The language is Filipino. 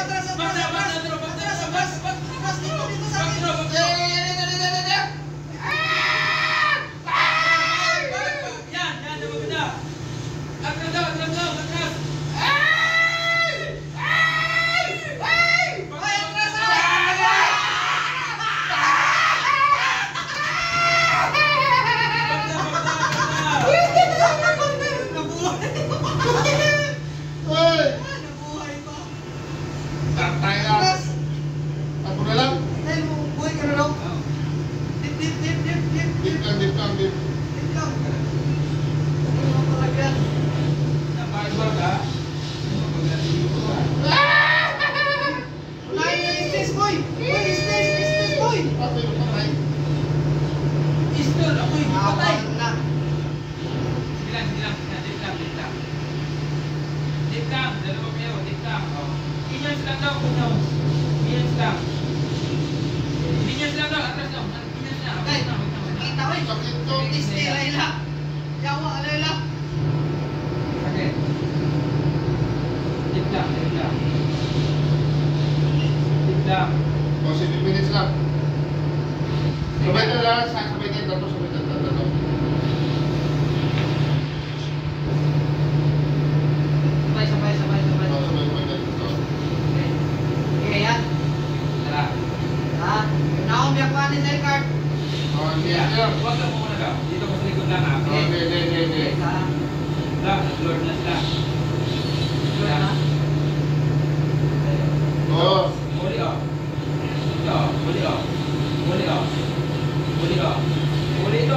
atrás, atrás, atrás. Dalawa kayo, lang. Oh. Minions lang daw, daw. Minions lang. Minions lang daw, atras daw. Minions lang. Ay, na, na, na. Kita ko eh. Sakit to. Isti, Layla. Yawa, lang, dip lang. Dip lang. O, 7 minutes lang. Sabay na lang, sa- sabay tayo tatlo, sabay tayo tatlo. ditekan. Oke. Ya, gua ke mana kau? Itu mesti gundan apa? Oke, oke, oke, oke. Dah, telurnya dah. Oh. Boleh ah. Ya, boleh ah. Boleh ah. Boleh ah. Boleh tu